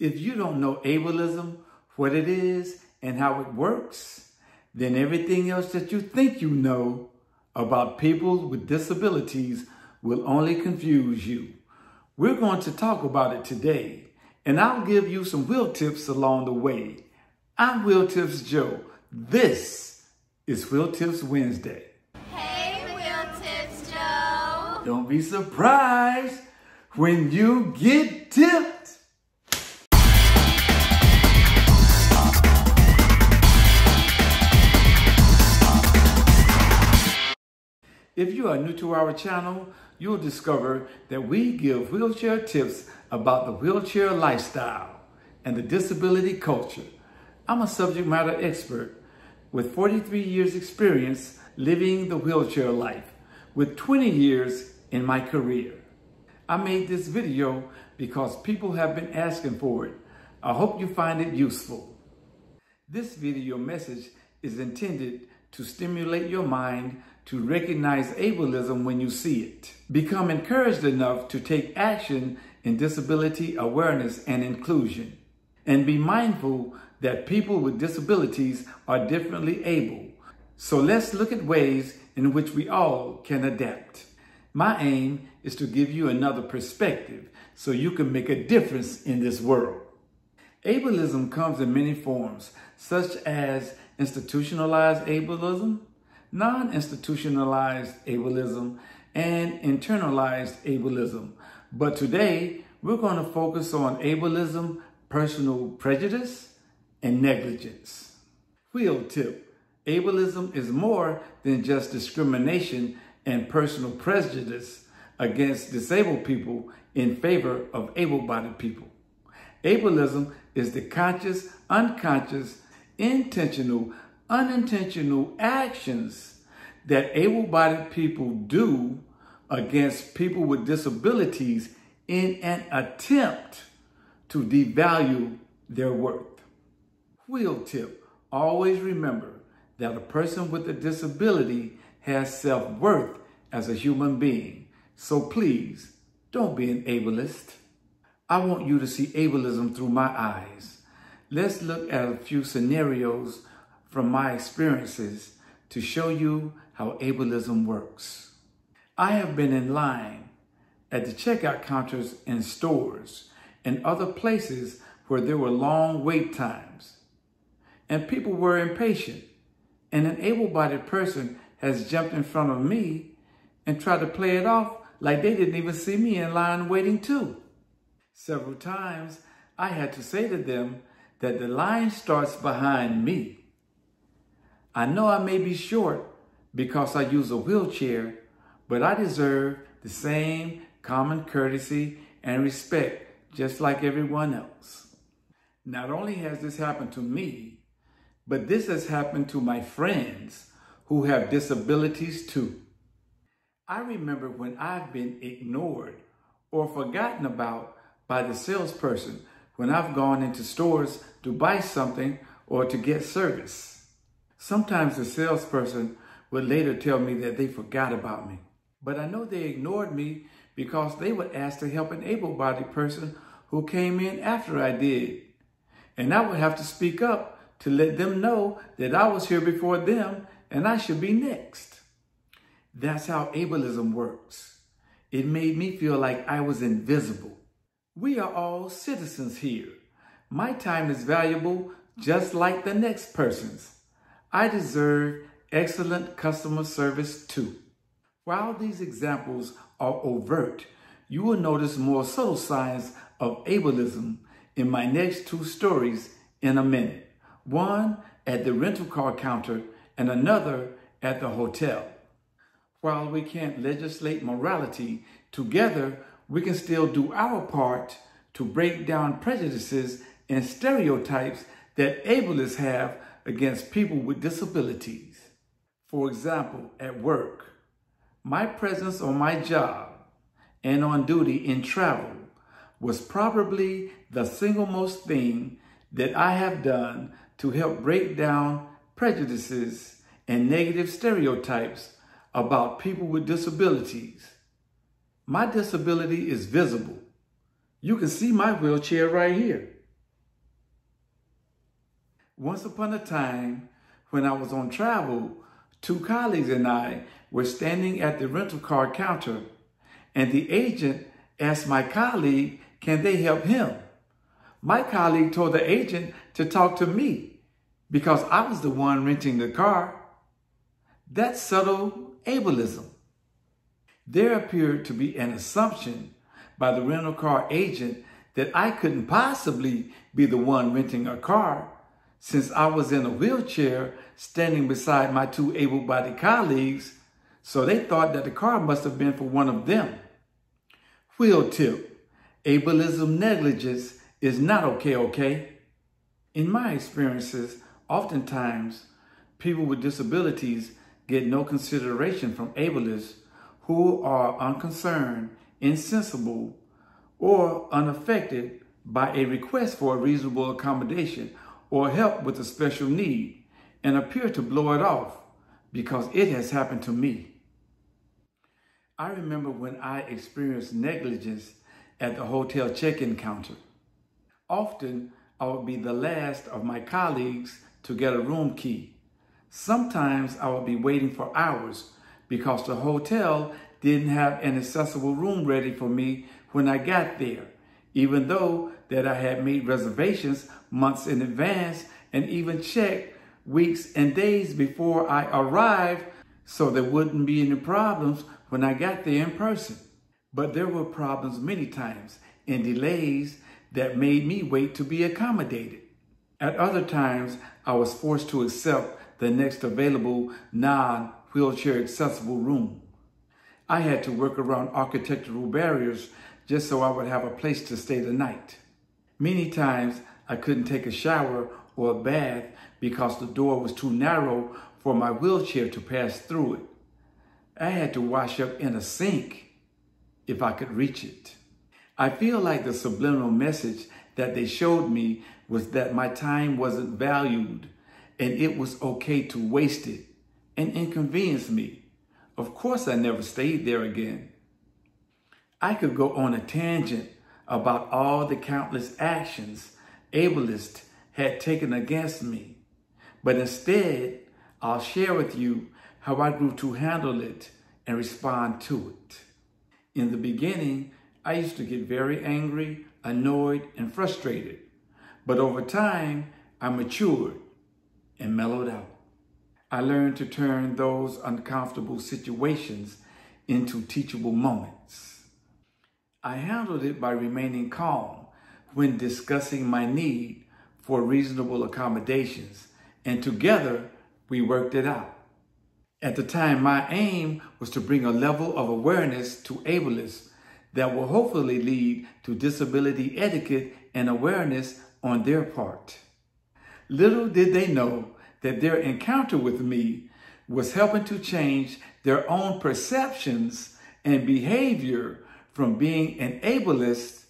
If you don't know ableism, what it is, and how it works, then everything else that you think you know about people with disabilities will only confuse you. We're going to talk about it today, and I'll give you some wheel tips along the way. I'm Wheel Tips Joe. This is Wheel Tips Wednesday. Hey, Wheel Tips Joe. Don't be surprised when you get tipped. If you are new to our channel, you'll discover that we give wheelchair tips about the wheelchair lifestyle and the disability culture. I'm a subject matter expert with 43 years experience living the wheelchair life with 20 years in my career. I made this video because people have been asking for it. I hope you find it useful. This video message is intended to stimulate your mind to recognize ableism when you see it. Become encouraged enough to take action in disability awareness and inclusion. And be mindful that people with disabilities are differently able. So let's look at ways in which we all can adapt. My aim is to give you another perspective so you can make a difference in this world. Ableism comes in many forms, such as institutionalized ableism, non-institutionalized ableism, and internalized ableism. But today, we're going to focus on ableism, personal prejudice, and negligence. Wheel tip. Ableism is more than just discrimination and personal prejudice against disabled people in favor of able-bodied people. Ableism is the conscious, unconscious, intentional, unintentional actions that able-bodied people do against people with disabilities in an attempt to devalue their worth. Wheel tip, always remember that a person with a disability has self-worth as a human being. So please, don't be an ableist. I want you to see ableism through my eyes. Let's look at a few scenarios from my experiences to show you how ableism works. I have been in line at the checkout counters in stores and other places where there were long wait times and people were impatient and an able-bodied person has jumped in front of me and tried to play it off like they didn't even see me in line waiting too. Several times I had to say to them that the line starts behind me. I know I may be short because I use a wheelchair, but I deserve the same common courtesy and respect just like everyone else. Not only has this happened to me, but this has happened to my friends who have disabilities too. I remember when I've been ignored or forgotten about by the salesperson when I've gone into stores to buy something or to get service. Sometimes the salesperson would later tell me that they forgot about me. But I know they ignored me because they would ask to help an able-bodied person who came in after I did. And I would have to speak up to let them know that I was here before them and I should be next. That's how ableism works. It made me feel like I was invisible. We are all citizens here. My time is valuable just like the next person's. I deserve excellent customer service too. While these examples are overt, you will notice more subtle signs of ableism in my next two stories in a minute one at the rental car counter and another at the hotel. While we can't legislate morality, together we can still do our part to break down prejudices and stereotypes that ableists have against people with disabilities. For example, at work, my presence on my job and on duty in travel was probably the single most thing that I have done to help break down prejudices and negative stereotypes about people with disabilities. My disability is visible. You can see my wheelchair right here. Once upon a time, when I was on travel, two colleagues and I were standing at the rental car counter, and the agent asked my colleague, can they help him? My colleague told the agent to talk to me because I was the one renting the car. That's subtle ableism. There appeared to be an assumption by the rental car agent that I couldn't possibly be the one renting a car since I was in a wheelchair standing beside my two able-bodied colleagues, so they thought that the car must have been for one of them. Wheel tip, ableism negligence is not okay, okay? In my experiences, oftentimes people with disabilities get no consideration from ableists who are unconcerned, insensible, or unaffected by a request for a reasonable accommodation or help with a special need and appear to blow it off because it has happened to me. I remember when I experienced negligence at the hotel check-in counter. Often, I would be the last of my colleagues to get a room key. Sometimes I would be waiting for hours because the hotel didn't have an accessible room ready for me when I got there, even though that I had made reservations months in advance and even checked weeks and days before I arrived so there wouldn't be any problems when I got there in person. But there were problems many times and delays that made me wait to be accommodated. At other times, I was forced to accept the next available non-wheelchair accessible room. I had to work around architectural barriers just so I would have a place to stay the night. Many times, I couldn't take a shower or a bath because the door was too narrow for my wheelchair to pass through it. I had to wash up in a sink if I could reach it. I feel like the subliminal message that they showed me was that my time wasn't valued and it was okay to waste it and inconvenience me. Of course, I never stayed there again. I could go on a tangent about all the countless actions ableist had taken against me, but instead, I'll share with you how I grew to handle it and respond to it. In the beginning, I used to get very angry, annoyed, and frustrated. But over time, I matured and mellowed out. I learned to turn those uncomfortable situations into teachable moments. I handled it by remaining calm when discussing my need for reasonable accommodations, and together we worked it out. At the time, my aim was to bring a level of awareness to ableists that will hopefully lead to disability etiquette and awareness on their part. Little did they know that their encounter with me was helping to change their own perceptions and behavior from being an ableist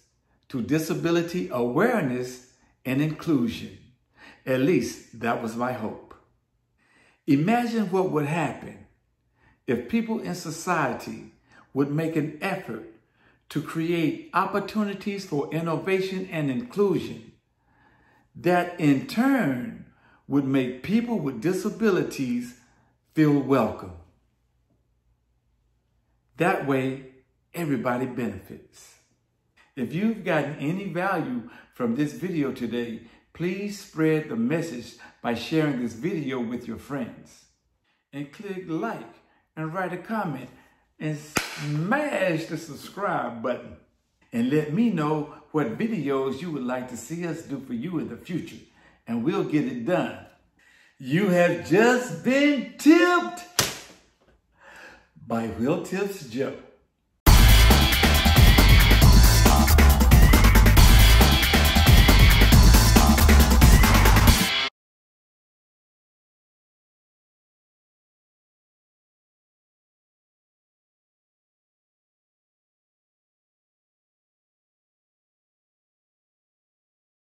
to disability awareness and inclusion. At least that was my hope. Imagine what would happen if people in society would make an effort to create opportunities for innovation and inclusion that in turn would make people with disabilities feel welcome. That way, everybody benefits. If you've gotten any value from this video today, please spread the message by sharing this video with your friends. And click like and write a comment and smash the subscribe button and let me know what videos you would like to see us do for you in the future and we'll get it done. You have just been tipped by Wheel Tips Joe.